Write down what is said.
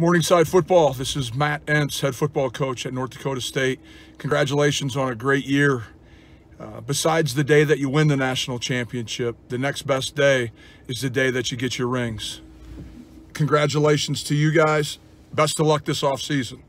Morningside football. This is Matt Entz, head football coach at North Dakota State. Congratulations on a great year. Uh, besides the day that you win the national championship, the next best day is the day that you get your rings. Congratulations to you guys. Best of luck this offseason.